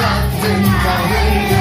something for me.